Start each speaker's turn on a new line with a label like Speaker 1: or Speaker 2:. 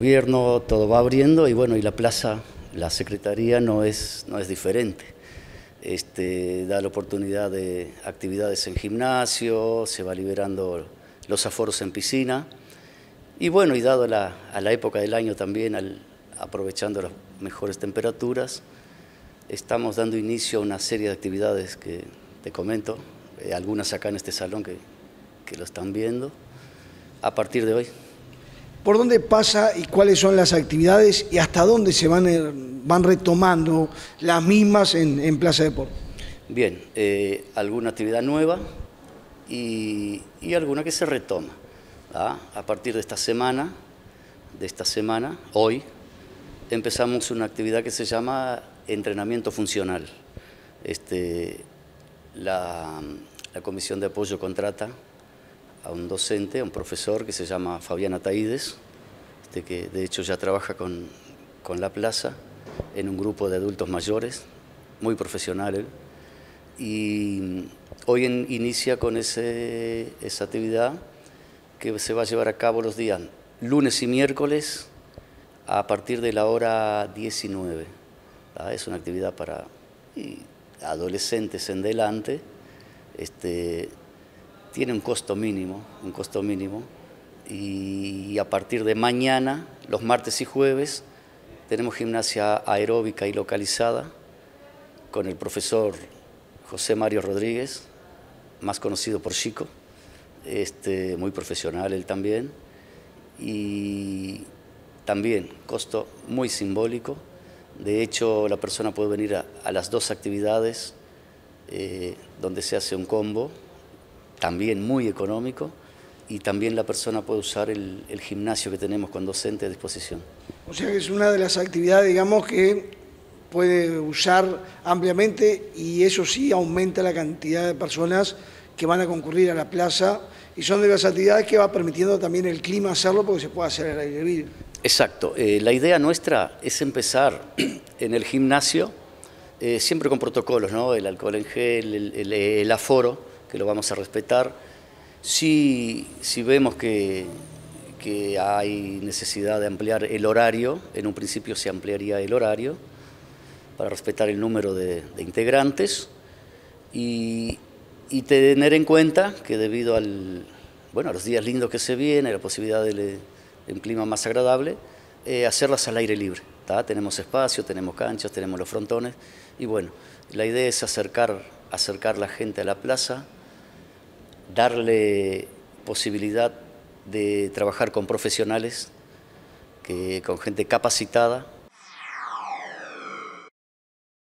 Speaker 1: El gobierno todo va abriendo y bueno, y la plaza, la secretaría no es, no es diferente. Este, da la oportunidad de actividades en gimnasio, se va liberando los aforos en piscina y bueno, y dado la, a la época del año también, al, aprovechando las mejores temperaturas, estamos dando inicio a una serie de actividades que te comento, eh, algunas acá en este salón que, que lo están viendo, a partir de hoy.
Speaker 2: ¿Por dónde pasa y cuáles son las actividades y hasta dónde se van, eh, van retomando las mismas en, en Plaza Deportes?
Speaker 1: Bien, eh, alguna actividad nueva y, alguna que se retoma. ¿ah? A partir de esta semana, de esta semana, hoy, empezamos una actividad que se llama entrenamiento funcional. Este, la Comisión de Apoyo contrata a un docente, a un profesor que se llama Fabián Ataides, este, que de hecho ya trabaja con, con, la plaza en un grupo de adultos mayores, muy profesional él, y hoy inicia con ese, esa actividad que se va a llevar a cabo los días lunes y miércoles a partir de la hora 19. Es una actividad para adolescentes en delante, este, tiene un costo mínimo, un costo mínimo, y a partir de mañana, los martes y jueves, tenemos gimnasia aeróbica y localizada con el profesor José Mario Rodríguez, más conocido por Chico, este, muy profesional él también, y también costo muy simbólico, de hecho la persona puede venir a, las dos actividades eh, donde se hace un combo, también muy económico, y también la persona puede usar el, el, gimnasio que tenemos con docente a disposición.
Speaker 2: O sea que es una de las actividades, digamos, que puede usar ampliamente y eso sí aumenta la cantidad de personas que van a concurrir a la plaza y son de las actividades que va permitiendo también el clima hacerlo porque se puede hacer al aire libre.
Speaker 1: Exacto. Eh, la idea nuestra es empezar en el gimnasio, eh, siempre con protocolos, ¿no? El alcohol en gel, el, el, el aforo, que lo vamos a respetar. Si, si vemos que, que, hay necesidad de ampliar el horario, en un principio se ampliaría el horario para respetar el número de, integrantes y, tener en cuenta que debido al, bueno, a los días lindos que se vienen, la posibilidad de, de un clima más agradable, eh, hacerlas al aire libre. ¿tá? Tenemos espacio, tenemos canchas, tenemos los frontones y bueno, la idea es acercar, acercar la gente a la plaza, darle posibilidad de trabajar con profesionales, que, con gente capacitada